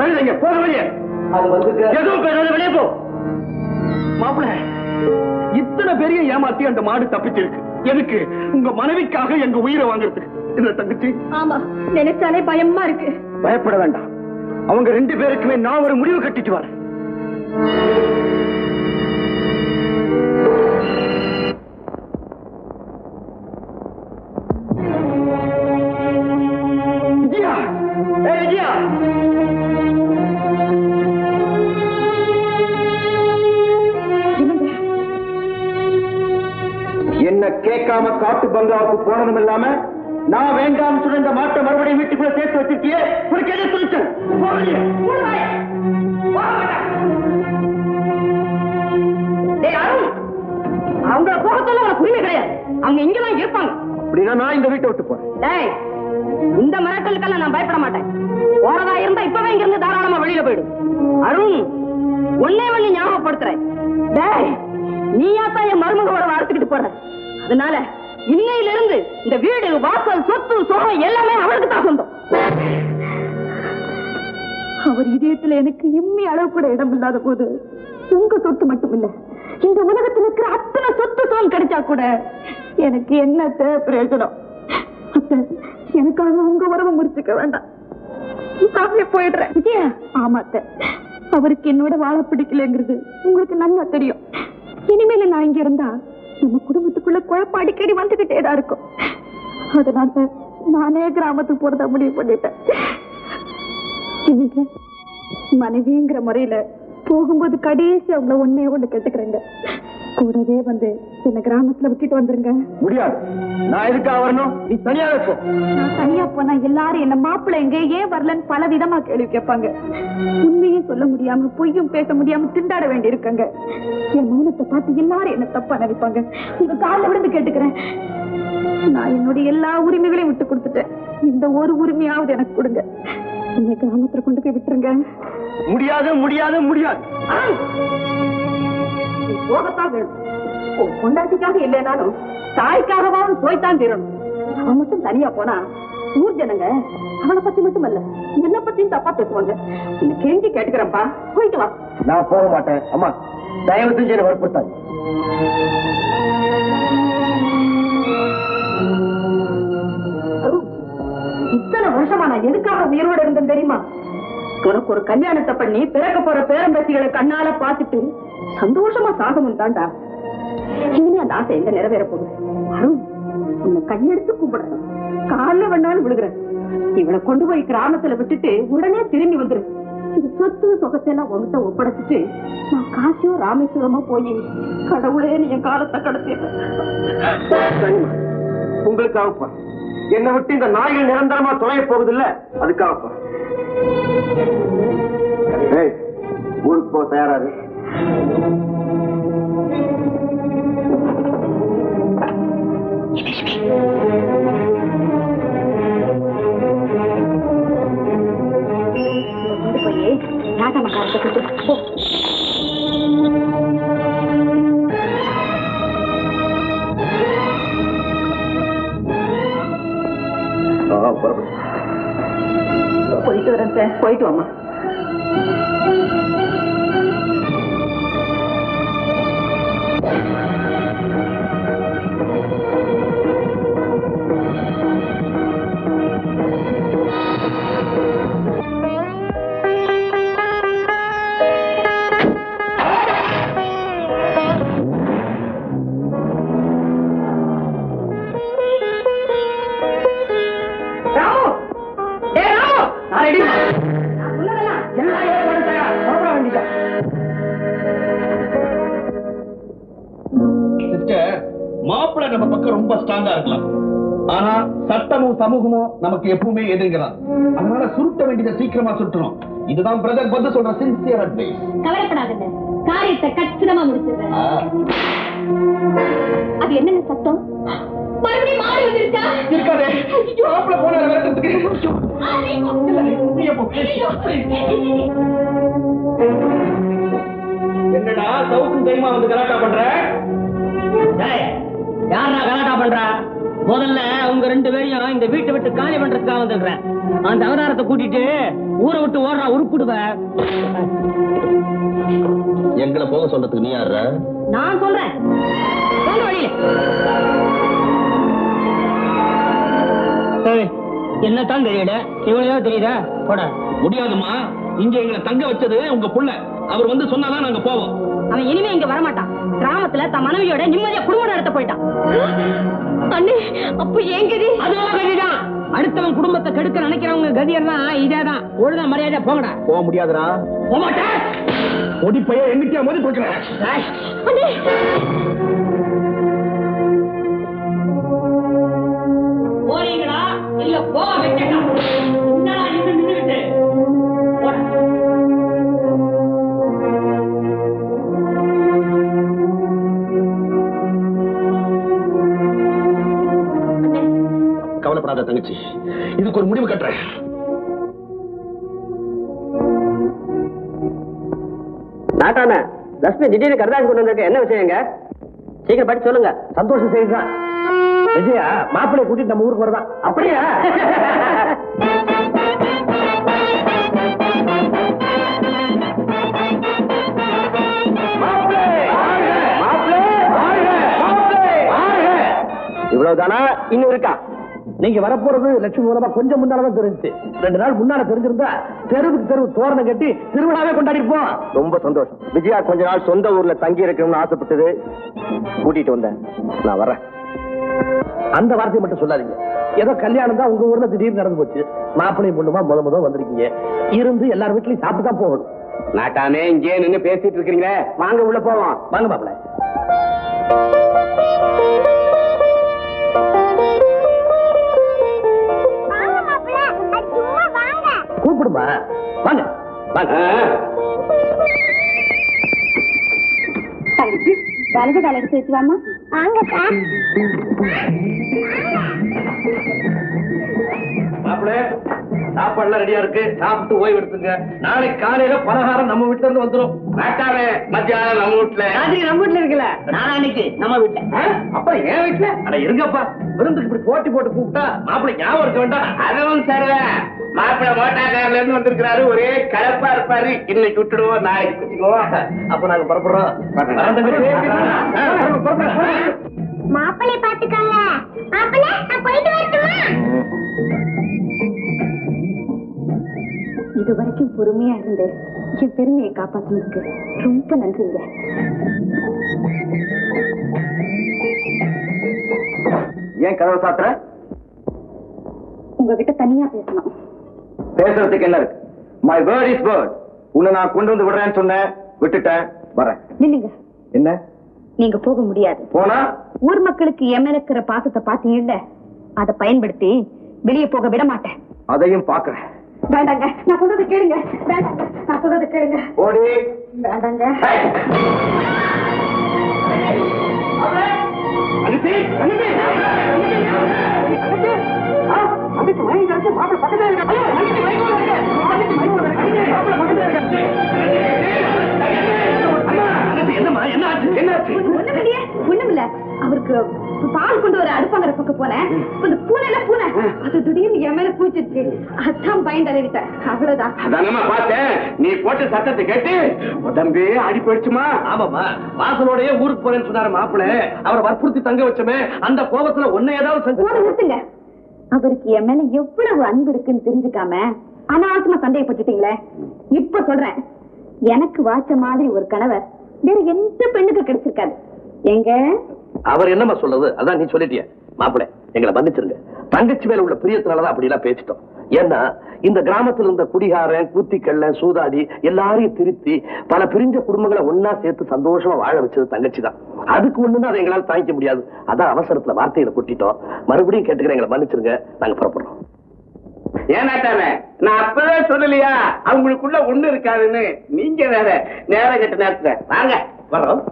கழுதைங்க போக வெளியே அது வந்து எதுவும் பேசாத வெளியே போ. மாப்பிள இத்தனை பெரிய ஏமாத்தி அந்த மாடு தப்பிச்சிருக்கு. எதுக்கு உங்க மனைவிக்காக எங்க உயிரை வாங்குறதுக்கு. இந்த தங்கச்சி? ஆமா நினைச்சாலே பயமா இருக்கு. பயப்பட வேண்டாம். அவங்க ரெண்டு பேருக்குமே நான் ஒரு முடிவு கட்டிட்டு வரேன். காட்டு பங்களாவுக்கு போனதும் இல்லாம நான் வேண்டாம் சொன்ன இந்த மாட்டை மறுபடியும் வீட்டுக்குள்ள சேர்த்து வச்சிருக்கியே உனக்கு என்ன சொல்லிச்சேன் அவங்க போகத்துல உனக்கு உரிமை கிடையாது. அவங்க இங்கதான் இருப்பாங்க. அப்படின்னா நான் இந்த வீட்டை விட்டு போறேன். டேய் இந்த மிரட்டலுக்கெல்லாம் நான் பயப்பட மாட்டேன். போறதா இருந்தா இப்பவே இங்க இருந்து தாராளமா வெளியில போயிடு. அருண் ஒன்னே ஒண்ணு ஞாபகப்படுத்துறேன். டேய் நீயா தான் என் மருமகளோட வளர்த்துக்கிட்டு போற. அதனால இன்னையில இருந்து இந்த வீடு வாசல் சொத்து சுகம் எல்லாமே அவளுக்கு தான் சொந்தம். அவர் இதயத்துல எனக்கு இம்மி அளவு கூட இடம் இல்லாத போது உங்க சொத்து மட்டும் இல்ல இந்த உலகத்துல இருக்கிற அத்தனை சொத்து சுகம் கிடைச்சா கூட எனக்கு என்ன பிரயோஜனம்? அத்தை, எனக்காக உங்க உறவை முடிச்சுக்க வேண்டாம். நானே போயிடுறேன். விஜயா ஆமா அத்தை. அவருக்கு என்னோட வாழ பிடிக்கலங்கிறது உங்களுக்கு நல்லா தெரியும். இனிமேல நான் இங்க இருந்தா நம்ம குடும்பத்துக்குள்ள குழப்பம் அடிக்கடி வந்துகிட்டே தான் இருக்கும். அதனால நானே கிராமத்துக்கு போறதா முடிவு பண்ணிட்டேன். மனைவிங்கிற முறையில போகும்போது கடைசி அவங்கள ஒன்னே ஒண்ணு கேட்டுக்கிறேங்க. கூடவே வந்து என்ன கிராமத்துல விட்டுட்டு வந்துருங்க. முடியாது. நான் எதுக்காக வரணும்? நீ தனியாக போ. நான் தனியா போனா எல்லாரும் என்ன மாப்பிள்ளை எங்க ஏன் வரலன்னு பல விதமா கேள்வி கேட்பாங்க. உண்மையும் சொல்ல முடியாம பொய்யும் பேச முடியாம திண்டாட வேண்டி இருக்கங்க என் மௌனத்தை பார்த்து எல்லாரும் என்ன தப்பா நினைப்பாங்க. உங்க காலில் விழுந்து கேட்டுக்கிறேன். நான் என்னுடைய எல்லா உரிமைகளையும் விட்டு கொடுத்துட்டேன். இந்த ஒரு உரிமையாவது எனக்கு கொடுங்க. என்னை கிராமத்துல கொண்டு போய் விட்டுருங்க. முடியாது முடியாது முடியாது. நீ போகத்தான் வேணும் உன் பொண்டாட்டிக்காக இல்லைனாலும் தாய்க்காகவாவது போய்த்தான் தீரணும். அவன் மட்டும் தனியா போனா ஊர் ஜனங்க அவனை பத்தி மட்டும் இல்ல என்ன பத்தியும் தப்பா பேசுவாங்க. நீ கெஞ்சி கேட்டுக்கிறப்பா போயிட்டு வா. நான் போக மாட்டேன். அம்மா தயவு செஞ்சு என்னை வற்புறுத்தாது அருண், இத்தனை வருஷமா நான் எதுக்காக உயிரோட இருந்தேன் தெரியுமா? உனக்கு ஒரு கல்யாணத்தை பண்ணி பிறக்க போற பேரம்பேத்திகளை கண்ணால பார்த்துட்டு சந்தோஷமா சாகணும் தாண்டா இனிமே அந்த ஆசை எங்க நிறைவேற போகுது? அருண் உன்னை கையெடுத்து கும்பிடுறேன். கால்ல வேணாலும் விழுகிறேன். இவளை கொண்டு போய் கிராமத்துல விட்டுட்டு உடனே திரும்பி வந்துரு. இந்த சொத்து சொகத்தை எல்லாம் ஒப்படைச்சிட்டு நான் காசியோ ராமேஸ்வரமா போய் கடவுளே நீ என் காலத்தை கடத்திடுறேன் உங்களுக்காகப்பா என்னை விட்டு இந்த நாய்கள் நிரந்தரமா தொலைய போகுதில்ல? அதுக்காகப்பா ஊருக்கு போக தயாராரு போயிட்டு வரேன் போயிட்டு வாமா மாப்பிள்ளை நம்ம பக்கம் ரொம்ப ஸ்ட்ராங்கா இருக்கலாம். ஆனா சட்டமும் சமூகமும் நமக்கு எப்பவுமே எதிர்கிறான் அதனால சுருட்ட வேண்டியதை சீக்கிரமா சுட்டணும் இதுதான் பிரதர் பந்து சொல்ற சின்சியர் அட்வைஸ் கவலைப்படாதீங்க. காரியத்தை கச்சிதமா முடிச்சிடுறேன். அது என்னென்ன சத்தம்? மறுபடியும் மாறி வந்துருச்சா? இருக்காதே. மாப்பிள்ளை போன விளக்கத்துக்கு என்னடா சவுக்கும் கைமா வந்து கலாட்டா பண்ற? யாரா கலாட்டா பண்றா? முதல்ல அவங்க ரெண்டு பேரையும் இந்த வீட்டை விட்டு காலி பண்றதுக்காக வந்துடுறேன். அந்த அவதாரத்தை கூட்டிட்டு ஊரை விட்டு ஓடுறா உருப்பிடுவ. எங்களை போக சொல்றதுக்கு நீ யாரு நான் சொல்றேன். போங்க வழியில. என்னத்தான் தெரியல இவ்வளவு தெரியுதா? போடா. முடியாதுமா இங்க எங்களை தங்க வச்சது உங்க புள்ள. அவர் வந்து சொன்னாதான் நாங்க போவோம். அவன் இனிமே இங்க வரமாட்டான். கிராமத்துல தன் மனைவியோட நிம்மதியா குடும்பம் நடத்த போயிட்டான். அண்ணே அப்ப ஏங்கடி அதுவும் கதிதான். அடுத்தவன் குடும்பத்தை கெடுக்க நினைக்கிறவங்க கதியெல்லாம் இதேதான். ஒழுங்கா மரியாதை போங்கடா. போக முடியாதுடா. போக மாட்டேன் ஒடி பையன் எங்கிட்டயா மோதி போய்க்கிறேன் கவலைப்படாத தங்கச்சி. இதுக்கு ஒரு முடிவு கட்டுறேன். நாட்டான லட்சுமி திடீர்னு கருதாசி கொண்டு வந்திருக்க என்ன விஷயங்க சீக்கிரம் படிச்சு சொல்லுங்க. சந்தோஷம் செய்யுதான் விஜயா மாப்பிள்ளை கூட்டிட்டு நம்ம ஊருக்கு வரதான். அப்படியா? இவ்வளவுதானா? இன்னும் இருக்கா? நீங்க வரப்போறது லட்சுமி மூலமா கொஞ்சம் முன்னாலதான் தெரிஞ்சுச்சு ரெண்டு நாள் முன்னால தெரிஞ்சிருந்தா தெருவுக்கு தெருவு தோரணம் கட்டி திருவிழாவே கொண்டாடி இருப்போம் ரொம்ப சந்தோஷம். விஜயா கொஞ்ச நாள் சொந்த ஊர்ல தங்கி இருக்கணும்னு ஆசைப்பட்டது. கூட்டிட்டு வந்தேன். நான் வரேன். அந்த வார்த்தையை மட்டும் சொல்லாதீங்க. ஏதோ கல்யாணம் தான் உங்க ஊர்ல திடீர்னு நடந்து போச்சு. மாப்பிள்ளை பொண்ணுமா முத முத வந்திருக்கீங்க. இருந்து எல்லார் வீட்லயும் சாப்பிட்டு தான் போகணும். நாட்டாமே இங்கே நின்னு பேசிட்டு இருக்கிறீங்களே. வாங்க உள்ள போவோம். வாங்க மாப்பிள்ளை. தங்கச்சி வலது கால எடுத்து வச்சுவாமா மாப்பிள்ளை சாப்பாடுலாம் ரெடியா இருக்கு. சாப்பிட்டு ஓய்வு எடுத்துங்க. நாளைக்கு காலையில பலகாரம் நம்ம வீட்டுல இருந்து வந்துரும். நாட்டாமே மத்தியானம் நம்ம வீட்டுல ராத்திரி நம்ம வீட்டுல இருக்குல்ல? நாளைக்கு நம்ம வீட்டுல? அப்புறம் ஏன் வீட்டுல அட இருங்கப்பா. விருந்துக்கு இப்படி போட்டி போட்டு கூப்பிட்டா மாப்பிள்ளை ஞாபகம் இருக்க வேண்டாம். அதுவும் சரிதான். மாப்பிள்ள மோட்டாக்கார்ல இருந்து வந்திருக்கிறாரு. ஒரே கலப்பா இருப்பாரு. இன்னைக்கு விட்டுடுவோம் நாளைக்கு குச்சிக்குவோம் அப்ப நாங்க புறப்படுறோம். மாப்பிள்ளை பாத்துக்காங்க மாப்பிள்ளை நான் போயிட்டு வரட்டுமா? இது வரைக்கும் பொறுமையா இருந்து என் பெருமையை காப்பாத்தினதுக்கு ரொம்ப நன்றிங்க. ஏன் கதவை சாத்துற? உங்ககிட்ட தனியா பேசணும். பேசுறதுக்கு என்ன இருக்கு? மை வேர்ட் இஸ் வேர்ட் உன்னை நான் கொண்டு வந்து விடுறேன்னு சொன்னேன் விட்டுட்டேன் வரேன். நில்லுங்க. என்ன? நீங்க போக முடியாது. போனா? ஊர் மக்களுக்கு என் மேல இருக்கிற பாசத்தை பாத்தீங்கல்ல? அதை பயன்படுத்தி வெளியே போக விட மாட்டேன் அதையும் பாக்குறேன் வேண்டாங்க. நான் சொல்றதை கேளுங்க. வேண்டாங்க. நான் சொல்றதை கேளுங்க. ஓடி. வேண்டாங்க. அனுப்பி. அனுப்பி. ஒண்ணும் இல்ல. அவருக்கு பால் கொண்டு வர அடுப்பாங்கிற பக்கம் போனேன். இந்த பூனைல பூனை. அது திடீர்னு என் மேல பூச்சிருச்சு அதான் பயந்து அழுகிட்டேன் அவ்வளவுதான். அதானம்மா பார்த்தேன். நீ போட்ட சத்தத்தை கேட்டு உடம்பே அடி போயிடுச்சுமா ஆமாமா வாசலோடயே ஊருக்கு போறேன்னு சொன்னாரு மாப்பிள. அவரை வற்புறுத்தி தங்க வச்சமே. அந்த கோபத்துல ஒன்ன ஏதாவது போன செஞ்சு நிறுத்துங்க. அவருக்கு என் மேல எவ்வளவு அன்பு இருக்குன்னு தெரிஞ்சுக்காம அனாவசியமா சந்தேகப்பட்டுட்டீங்களே இப்ப சொல்றேன். எனக்கு வாச்ச மாதிரி ஒரு கணவர் வேற எந்த பெண்ணுக்கு கிடைச்சிருக்காது. எங்க அவர் என்னம்மா சொல்றது? அதான் நீ சொல்லிட்டிய. மாப்பிள்ள எங்களை மன்னிச்சிருங்க. தங்கச்சி மேல உள்ள பிரியத்தினாலதான் அப்படி எல்லாம் பேசிட்டோம். ஏன்னா இந்த கிராமத்துல இருந்த குடிகாரன் கூத்திக்கல்ல சூதாடி எல்லாரையும் திருத்தி பல பிரிஞ்ச குடும்பங்களை ஒன்னா சேர்த்து சந்தோஷமா வாழ வச்சது தங்கச்சி தான். அதுக்கு ஒண்ணுதான் அதை எங்களால தாங்கிக்க முடியாது. அதான் அவசரத்துல வார்த்தைகளை கொட்டிட்டோம். மறுபடியும் கேட்டுக்கிறேன் எங்களை மன்னிச்சிருங்க. நாங்க புறப்படுறோம். ஏன் நான் அப்பவே சொல்லலையா? அவங்களுக்குள்ள ஒண்ணு இருக்காதுன்னு. நீங்க வேற நேரம் கட்ட நேரத்துல. வாங்க வரோம்